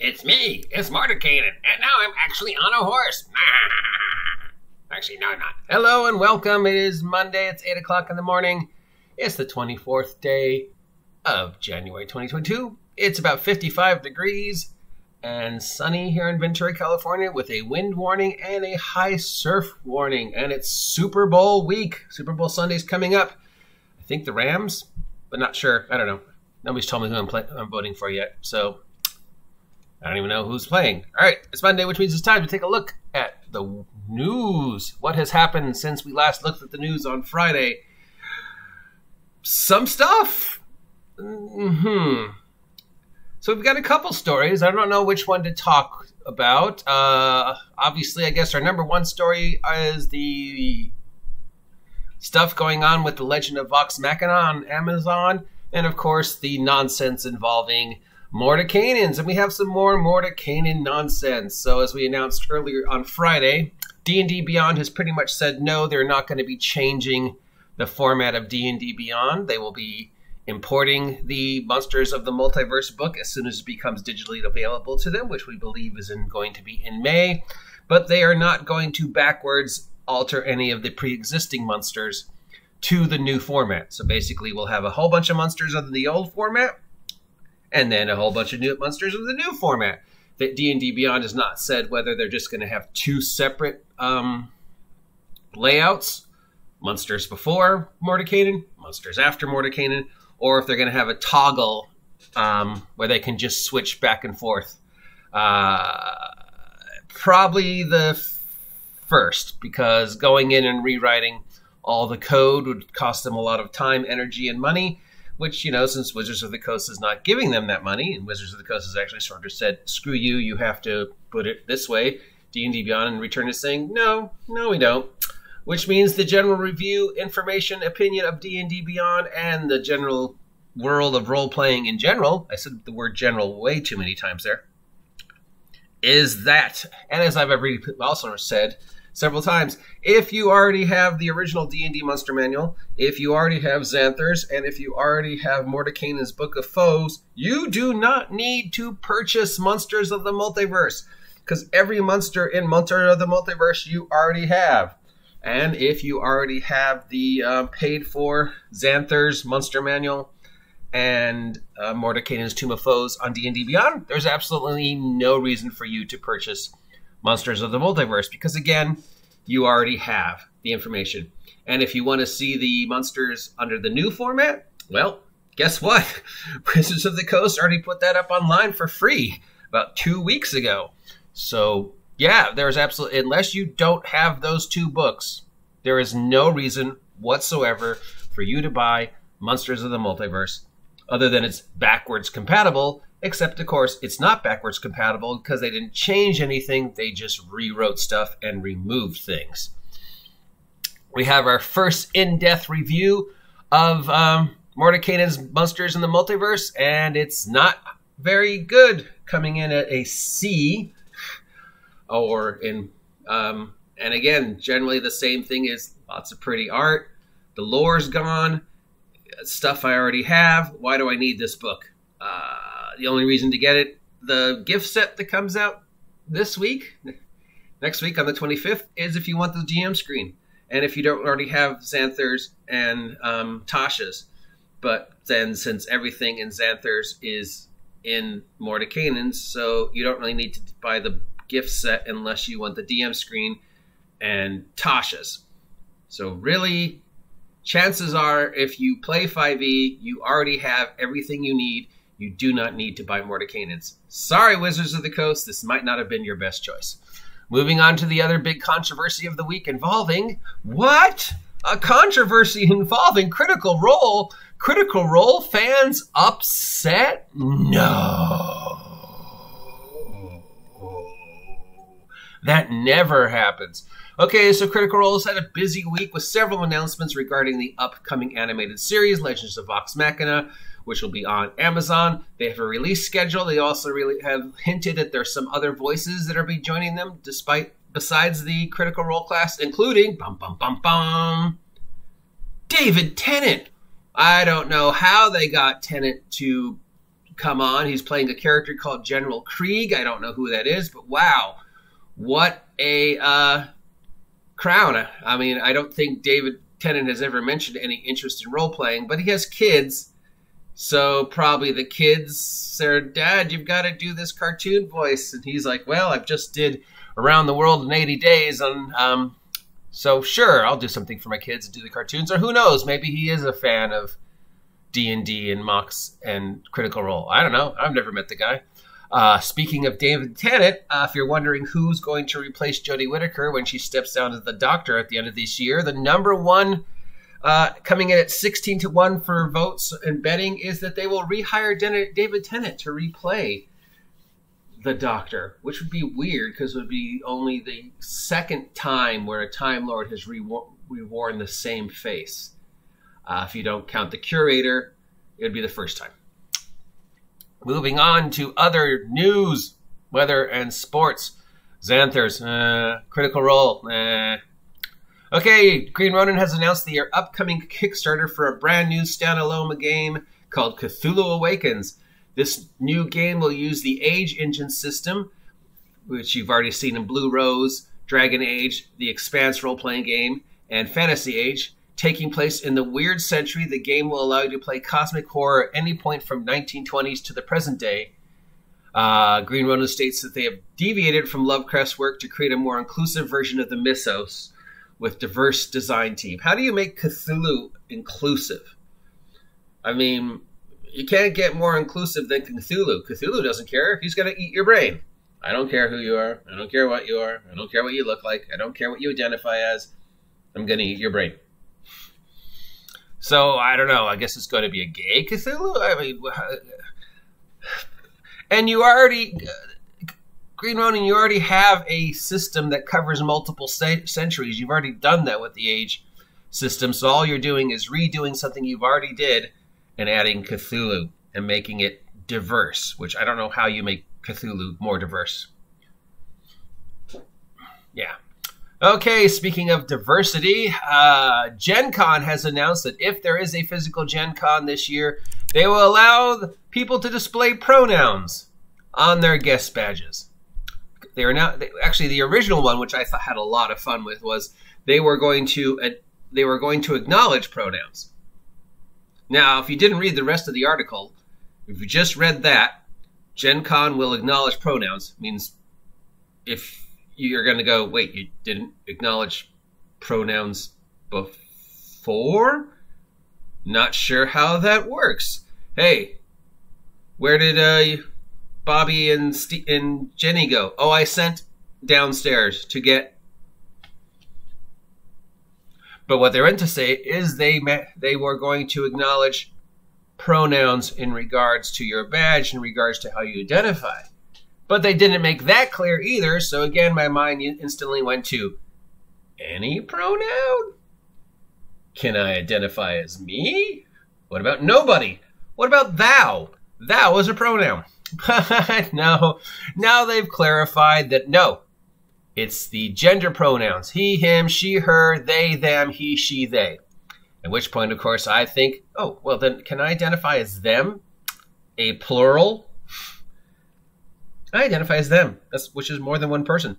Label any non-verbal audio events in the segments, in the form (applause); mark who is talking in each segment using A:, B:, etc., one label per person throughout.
A: It's me, it's Mordenkainen, and now I'm actually on a horse. (laughs) Actually, no, I'm not. Hello and welcome. It is Monday. It's 8 o'clock in the morning. It's the 24th day of January 2022. It's about 55 degrees and sunny here in Ventura, California, with a wind warning and a high surf warning. And it's Super Bowl week. Super Bowl Sunday's coming up. I think the Rams, but not sure. I don't know. Nobody's told me who I'm, play- I'm voting for yet. So I don't even know who's playing. All right, it's Monday, which means it's time to take a look at the news. What has happened since we last looked at the news on Friday? Some stuff. Hmm. So we've got a couple stories. I don't know which one to talk about. Uh, obviously, I guess our number one story is the stuff going on with the Legend of Vox Machina on Amazon, and of course the nonsense involving Mordenkainens, and we have some more Mordenkainen nonsense. So, as we announced earlier on Friday, D&D Beyond has pretty much said no, they're not going to be changing the format of D&D Beyond. They will be importing the Monsters of the Multiverse book as soon as it becomes digitally available to them, which we believe is in, going to be in May. But they are not going to backwards alter any of the pre-existing monsters to the new format. So basically, we'll have a whole bunch of monsters under the old format and then a whole bunch of new monsters in the new format. That D and D Beyond has not said whether they're just going to have two separate um, layouts: monsters before Mordenkainen, monsters after Mordenkainen, or if they're going to have a toggle um, where they can just switch back and forth. Uh, probably the f- first, because going in and rewriting all the code would cost them a lot of time, energy, and money which you know since wizards of the coast is not giving them that money and wizards of the coast has actually sort of said screw you you have to put it this way. D&d beyond in return is saying no no we don't which means the general review information opinion of d&d beyond and the general world of role-playing in general i said the word general way too many times there is that and as i've already also said several times. If you already have the original D&D Monster Manual, if you already have Xanthars, and if you already have Mordenkainen's Book of Foes, you do not need to purchase Monsters of the Multiverse, because every monster in Monster of the Multiverse you already have. And if you already have the uh, paid-for Xanthars Monster Manual and uh, Mordenkainen's Tomb of Foes on D&D Beyond, there's absolutely no reason for you to purchase Monsters of the Multiverse because again, you already have the information. And if you want to see the monsters under the new format, well, guess what? (laughs) Wizards of the Coast already put that up online for free about two weeks ago. So yeah, there's absolutely unless you don't have those two books, there is no reason whatsoever for you to buy Monsters of the Multiverse other than it's backwards compatible Except, of course, it's not backwards compatible because they didn't change anything. They just rewrote stuff and removed things. We have our first in depth review of um, Mordenkainen's Monsters in the Multiverse, and it's not very good, coming in at a C. Or in, um, and again, generally the same thing is lots of pretty art. The lore's gone, stuff I already have. Why do I need this book? Uh, the only reason to get it, the gift set that comes out this week, next week on the 25th, is if you want the GM screen. And if you don't already have Xanthers and um, Tasha's. But then, since everything in Xanthers is in Mordenkainen's, so you don't really need to buy the gift set unless you want the DM screen and Tasha's. So, really, chances are if you play 5e, you already have everything you need you do not need to buy Mordenkainen's. Sorry, Wizards of the Coast, this might not have been your best choice. Moving on to the other big controversy of the week involving what? A controversy involving Critical Role. Critical Role fans upset? No. That never happens. Okay, so Critical Role has had a busy week with several announcements regarding the upcoming animated series, Legends of Vox Machina which will be on Amazon. They have a release schedule. They also really have hinted that there's some other voices that are be joining them, despite besides the Critical Role class, including bum bum bum bum David Tennant. I don't know how they got Tennant to come on. He's playing a character called General Krieg. I don't know who that is, but wow, what a uh, crown. I mean, I don't think David Tennant has ever mentioned any interest in role playing, but he has kids. So probably the kids said, Dad, you've got to do this cartoon voice. And he's like, Well, I've just did Around the World in 80 Days. And um, so sure, I'll do something for my kids and do the cartoons. Or who knows, maybe he is a fan of D&D and Mox and Critical Role. I don't know. I've never met the guy. Uh, speaking of David Tennant, uh, if you're wondering who's going to replace Jodie Whittaker when she steps down as the Doctor at the end of this year, the number one uh, coming in at 16 to 1 for votes and betting is that they will rehire Den- David Tennant to replay the Doctor, which would be weird because it would be only the second time where a Time Lord has re- reworn the same face. Uh, if you don't count the Curator, it would be the first time. Moving on to other news, weather, and sports. Xanthers, uh, critical role. Uh. Okay, Green Ronin has announced the upcoming Kickstarter for a brand new standalone game called Cthulhu Awakens. This new game will use the Age Engine system, which you've already seen in Blue Rose, Dragon Age, the Expanse role playing game, and Fantasy Age. Taking place in the Weird Century, the game will allow you to play cosmic horror at any point from 1920s to the present day. Uh, Green Ronin states that they have deviated from Lovecraft's work to create a more inclusive version of the mythos with diverse design team. How do you make Cthulhu inclusive? I mean, you can't get more inclusive than Cthulhu. Cthulhu doesn't care. He's going to eat your brain. I don't care who you are. I don't care what you are. I don't care what you look like. I don't care what you identify as. I'm going to eat your brain. So I don't know. I guess it's going to be a gay Cthulhu. I mean, and you already Green Ronin, you already have a system that covers multiple centuries. You've already done that with the Age system. So all you're doing is redoing something you've already did and adding Cthulhu and making it diverse. Which I don't know how you make Cthulhu more diverse. Yeah. Okay, speaking of diversity, uh, Gen Con has announced that if there is a physical Gen Con this year, they will allow people to display pronouns on their guest badges. They are now they, actually the original one, which I thought had a lot of fun with, was they were going to uh, they were going to acknowledge pronouns. Now, if you didn't read the rest of the article, if you just read that, Gen Con will acknowledge pronouns. Means if you're going to go, wait, you didn't acknowledge pronouns before? Not sure how that works. Hey, where did uh, Bobby and, St- and Jenny go? Oh, I sent downstairs to get. But what they're meant to say is they met, they were going to acknowledge pronouns in regards to your badge, in regards to how you identify. But they didn't make that clear either, so again, my mind instantly went to any pronoun? Can I identify as me? What about nobody? What about thou? Thou is a pronoun. But (laughs) no, now they've clarified that no, it's the gender pronouns he, him, she, her, they, them, he, she, they. At which point, of course, I think, oh, well, then can I identify as them? A plural? I identify as them, That's, which is more than one person.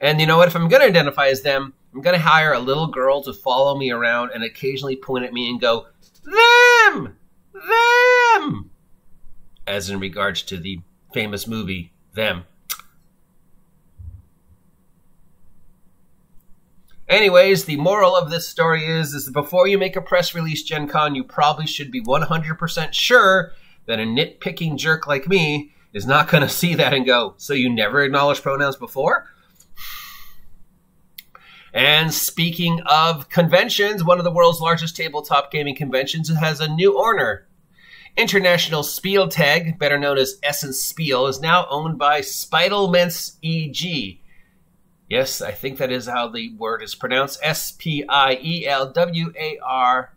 A: And you know what? If I'm going to identify as them, I'm going to hire a little girl to follow me around and occasionally point at me and go, them! Them! As in regards to the famous movie, Them. Anyways, the moral of this story is, is that before you make a press release, Gen Con, you probably should be 100% sure that a nitpicking jerk like me is not (laughs) going to see that and go, so you never acknowledged pronouns before? And speaking of conventions, one of the world's largest tabletop gaming conventions has a new owner. International Spieltag, better known as Essen Spiel, is now owned by Spielments EG. Yes, I think that is how the word is pronounced. S P I E L W A R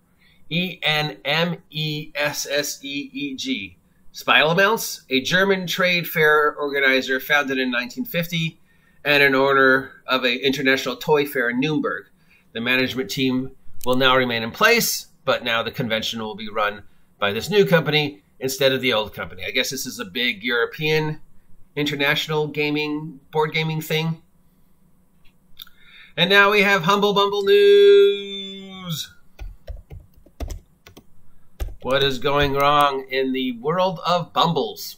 A: E N M E S S E E G. Spielemounts, a German trade fair organizer founded in 1950 and an owner of an international toy fair in Nuremberg. The management team will now remain in place, but now the convention will be run by this new company, instead of the old company. I guess this is a big European international gaming board gaming thing. And now we have Humble Bumble news. What is going wrong in the world of Bumbles?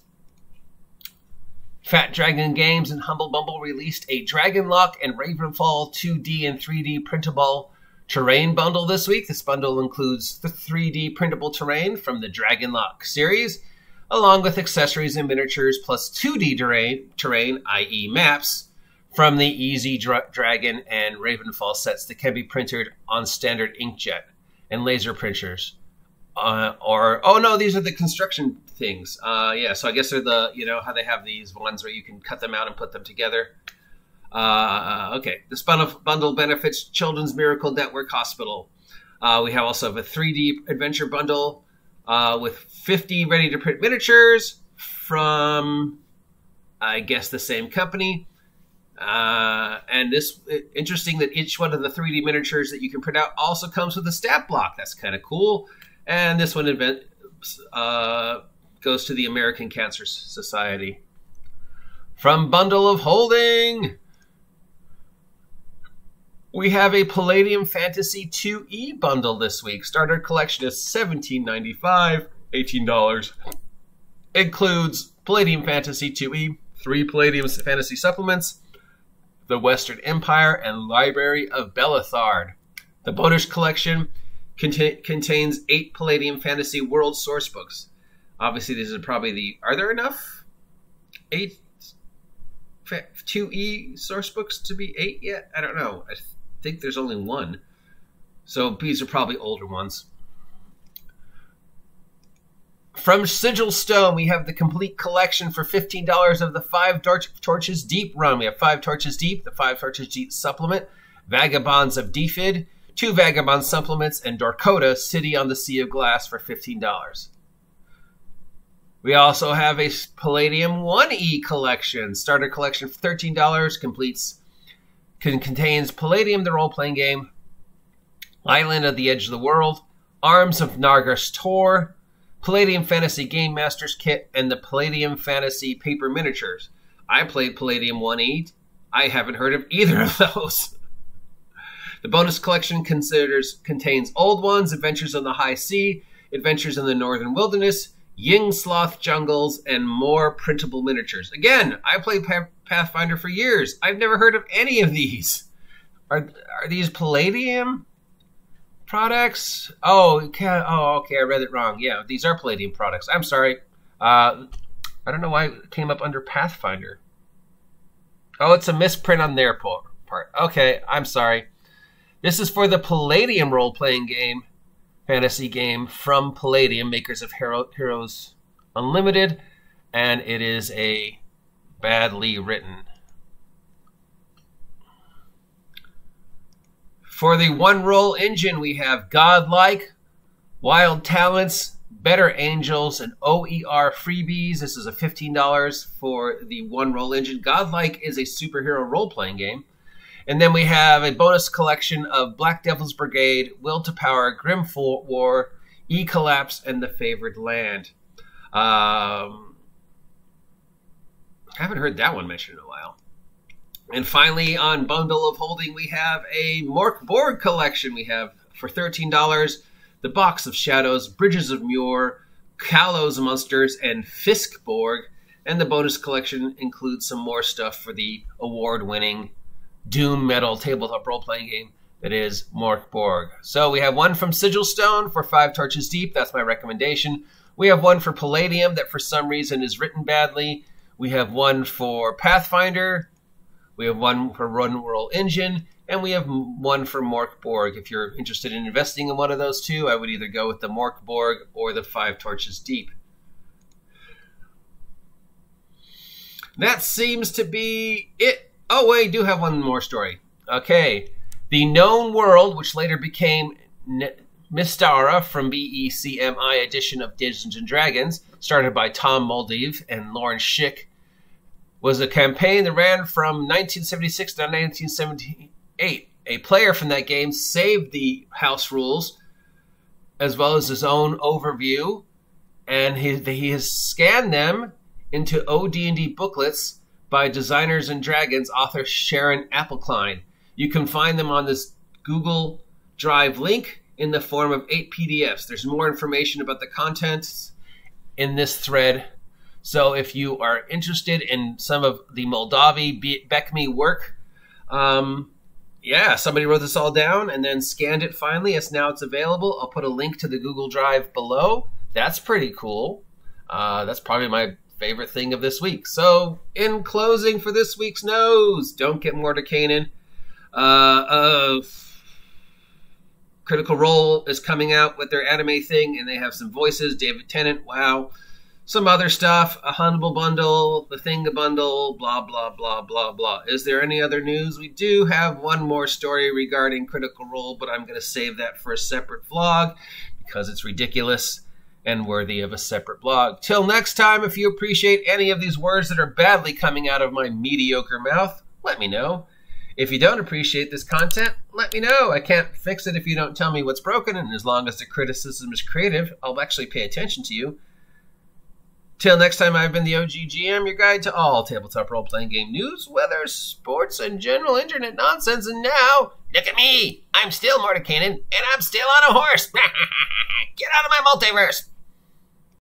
A: Fat Dragon Games and Humble Bumble released a Dragonlock and Ravenfall 2D and 3D printable terrain bundle this week. This bundle includes the 3D printable terrain from the Dragonlock series, along with accessories and miniatures, plus 2D terrain, terrain i.e., maps, from the Easy Dra- Dragon and Ravenfall sets that can be printed on standard inkjet and laser printers. Uh, or oh no, these are the construction things. Uh, yeah, so I guess they're the you know how they have these ones where you can cut them out and put them together. Uh, okay, this bundle, bundle benefits Children's Miracle Network Hospital. Uh, we have also have a 3D adventure bundle uh, with 50 ready to print miniatures from, I guess, the same company. Uh, and this interesting that each one of the 3D miniatures that you can print out also comes with a stat block. That's kind of cool. And this one event uh, goes to the American Cancer Society. From Bundle of Holding, we have a Palladium Fantasy 2E bundle this week. Starter collection is $17.95, $18. Includes Palladium Fantasy 2E, three Palladium Fantasy supplements, the Western Empire, and Library of Bletherad. The bonus collection cont- contains eight Palladium Fantasy World source books. Obviously, this is probably the. Are there enough eight two E source books to be eight yet? I don't know. I think there's only one, so these are probably older ones. From Sigil Stone, we have the complete collection for $15 of the Five Torches Deep run. We have Five Torches Deep, the Five Torches Deep supplement, Vagabonds of Dyfed, two Vagabond supplements, and Dorkota City on the Sea of Glass for $15. We also have a Palladium 1E collection. Starter collection for $13 completes contains Palladium the role-playing game, Island of the Edge of the World, Arms of Nargash Tor, Palladium Fantasy Game Masters Kit, and the Palladium Fantasy Paper Miniatures. I played Palladium 1E. I haven't heard of either of (laughs) those. the bonus collection considers contains old ones, Adventures on the High Sea, Adventures in the Northern Wilderness, Yin-Sloth Jungles, and more printable miniatures. Again, I played Pathfinder for years. I've never heard of any of these. Are are these Palladium? products. Oh, okay. Oh, okay. I read it wrong. Yeah, these are Palladium products. I'm sorry. Uh, I don't know why it came up under Pathfinder. Oh, it's a misprint on their part. Okay, I'm sorry. This is for the Palladium role playing game, fantasy game from Palladium, makers of Hero, Heroes Unlimited, and it is a badly written For the one roll engine, we have Godlike, Wild Talents, Better Angels, and ORE freebies. This is a $15 for the one roll engine. Godlike is a superhero role playing game. And then we have a bonus collection of Black Devil's Brigade, Will to Power, Grim War, E Collapse, and The Favored Land. Um, I haven't heard that one mentioned in a while. And finally, on Bundle of Holding, we have a Mörk Borg collection. We have for $13 the Box of Shadows, Bridges of Muir, Kalos Monsters, and Fisk Borg. And the bonus collection includes some more stuff for the award winning Doom Metal tabletop role playing game that is Mörk Borg. So we have one from Sigil Stone for Five Torches Deep. That's my recommendation. We have one for Palladium that for some reason is written badly. We have one for Pathfinder we have one for Run World Engine, and we have one for Mörk Borg. If you're interested in investing in one of those two, I would either go with the Mörk Borg or the Five Torches Deep. That seems to be it. Oh, wait, I do have one more story. Okay. The Known World, which later became Mystara from BECMI edition of Dungeons and Dragons, started by Tom Moldvay and Lawrence Schick, was a campaign that ran from 1976 to 1978. A player from that game saved the house rules as well as his own overview and he, he has scanned them into OD&D booklets by Designers and Dragons author Shannon Appelcline. You can find them on this Google Drive link in the form of eight PDFs. There's more information about the contents in this thread. So if you are interested in some of the Moldvay BECMI work, um, yeah, somebody wrote this all down and then scanned it finally. As now it's available. I'll put a link to the Google Drive below. That's pretty cool. Uh, that's probably my favorite thing of this week. So, in closing for this week's nose, don't get Mordenkainen. Uh, uh, Critical Role is coming out with their anime thing, and they have some voices. David Tennant, wow some other stuff, a Humble Bundle, the Thing Bundle, blah, blah, blah, blah, blah. Is there any other news? We do have one more story regarding Critical Role, but I'm going to save that for a separate vlog because it's ridiculous and worthy of a separate blog. Till next time, if you appreciate any of these words that are badly coming out of my mediocre mouth, let me know. If you don't appreciate this content, let me know. I can't fix it if you don't tell me what's broken, and as long as the criticism is creative, I'll actually pay attention to you. Till next time, I've been the OGGM, your guide to all tabletop role playing game news, weather, sports, and general internet nonsense. And now, look at me! I'm still Mordenkainen, and I'm still on a horse! (laughs) Get out of my multiverse!